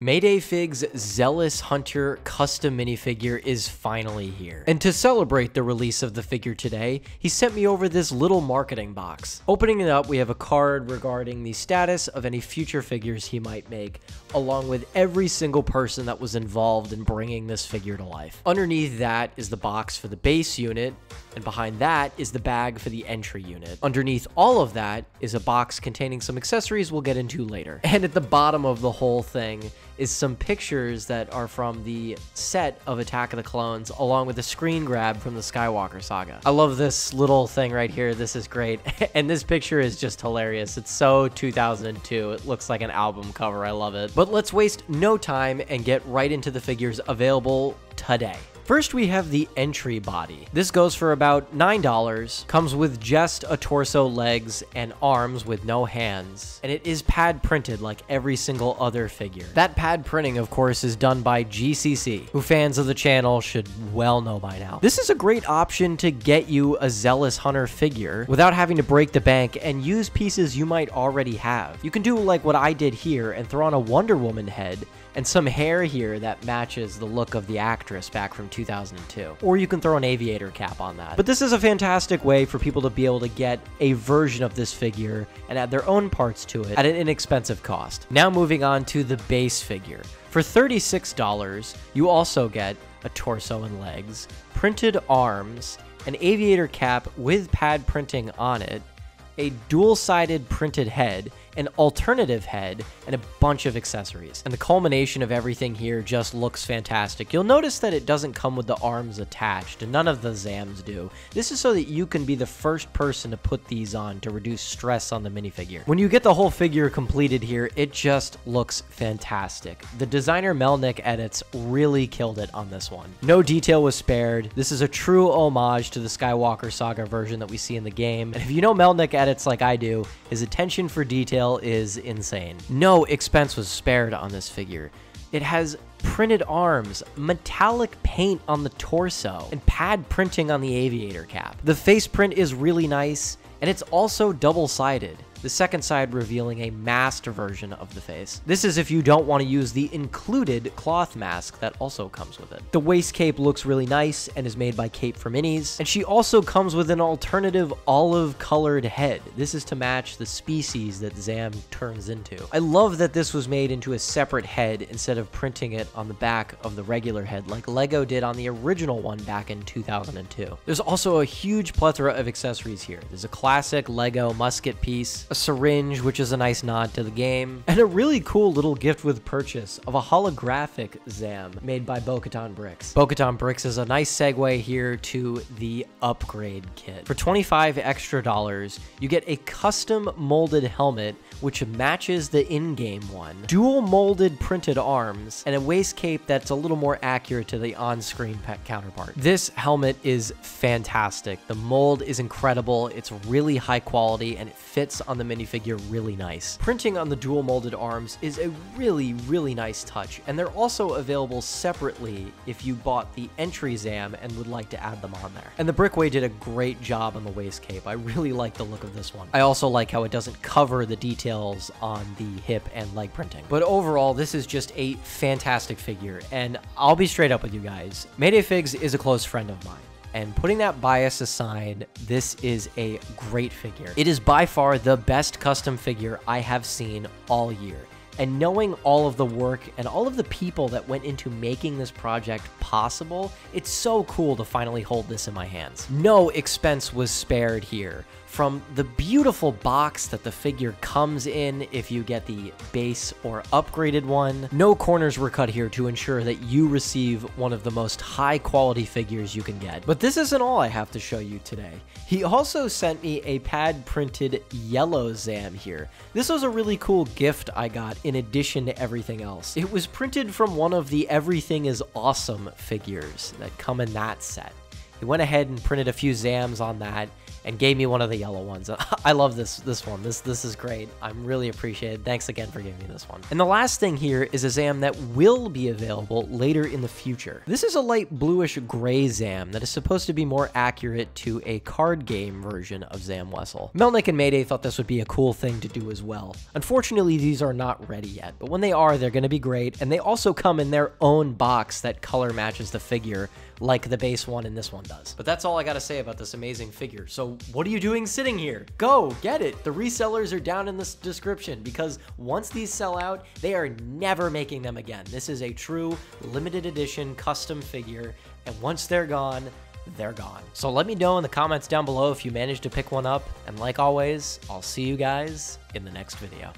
Mayday Fig's Zealous Hunter custom minifigure is finally here. And to celebrate the release of the figure today, he sent me over this little marketing box. Opening it up, we have a card regarding the status of any future figures he might make, along with every single person that was involved in bringing this figure to life. Underneath that is the box for the base unit, and behind that is the bag for the entry unit. Underneath all of that is a box containing some accessories we'll get into later. And at the bottom of the whole thing is some pictures that are from the set of Attack of the Clones, along with a screen grab from the Skywalker saga. I love this little thing right here. This is great. and this picture is just hilarious. It's so 2002. It looks like an album cover. I love it. But let's waste no time and get right into the figures available today. First, we have the entry body. This goes for about $9, comes with just a torso, legs, and arms with no hands, and it is pad printed like every single other figure. That pad printing, of course, is done by GCC, who fans of the channel should well know by now. This is a great option to get you a Zealous Hunter figure without having to break the bank and use pieces you might already have. You can do like what I did here and throw on a Wonder Woman head and some hair here that matches the look of the actress back from 2002. Or you can throw an aviator cap on that. But this is a fantastic way for people to be able to get a version of this figure and add their own parts to it at an inexpensive cost. Now moving on to the base figure. For $36, you also get a torso and legs, printed arms, an aviator cap with pad printing on it, a dual-sided printed head, an alternative head, and a bunch of accessories. And the culmination of everything here just looks fantastic. You'll notice that it doesn't come with the arms attached, and none of the Zams do. This is so that you can be the first person to put these on to reduce stress on the minifigure. When you get the whole figure completed here, it just looks fantastic. The designer Melnick edits really killed it on this one. No detail was spared. This is a true homage to the Skywalker Saga version that we see in the game. And if you know Melnick edits like I do, his attention for detail is insane. No expense was spared on this figure. It has printed arms, metallic paint on the torso, and pad printing on the aviator cap. The face print is really nice, and it's also double-sided the second side revealing a masked version of the face. This is if you don't want to use the included cloth mask that also comes with it. The waist cape looks really nice and is made by Cape for Minis, and she also comes with an alternative olive colored head. This is to match the species that Zam turns into. I love that this was made into a separate head instead of printing it on the back of the regular head like LEGO did on the original one back in 2002. There's also a huge plethora of accessories here. There's a classic LEGO musket piece, a syringe, which is a nice nod to the game, and a really cool little gift with purchase of a holographic Zam made by Bo-Katan Bricks. Bo-Katan Bricks is a nice segue here to the upgrade kit. For 25 extra dollars, you get a custom molded helmet which matches the in-game one, dual molded printed arms, and a waist cape that's a little more accurate to the on-screen pet counterpart. This helmet is fantastic. The mold is incredible, it's really high quality, and it fits on the minifigure really nice. Printing on the dual molded arms is a really, really nice touch, and they're also available separately if you bought the entry Zam and would like to add them on there. And the Brickway did a great job on the waist cape. I really like the look of this one. I also like how it doesn't cover the details on the hip and leg printing. But overall, this is just a fantastic figure, and I'll be straight up with you guys. Mayday Figs is a close friend of mine. And putting that bias aside, this is a great figure. It is by far the best custom figure I have seen all year. And knowing all of the work and all of the people that went into making this project possible, it's so cool to finally hold this in my hands. No expense was spared here from the beautiful box that the figure comes in if you get the base or upgraded one. No corners were cut here to ensure that you receive one of the most high quality figures you can get. But this isn't all I have to show you today. He also sent me a pad printed yellow Zam here. This was a really cool gift I got in addition to everything else. It was printed from one of the Everything is Awesome figures that come in that set. He went ahead and printed a few Zams on that, and gave me one of the yellow ones. I love this this one. This this is great. I'm really appreciated. Thanks again for giving me this one. And the last thing here is a Zam that will be available later in the future. This is a light bluish gray Zam that is supposed to be more accurate to a card game version of Zam Wesell. Melnick and Mayday thought this would be a cool thing to do as well. Unfortunately, these are not ready yet, but when they are, they're going to be great, and they also come in their own box that color matches the figure like the base one and this one does. But that's all I gotta say about this amazing figure. So what are you doing sitting here? Go, get it. The resellers are down in the description because once these sell out, they are never making them again. This is a true limited edition custom figure, and once they're gone, they're gone. So let me know in the comments down below if you managed to pick one up, and like always, I'll see you guys in the next video.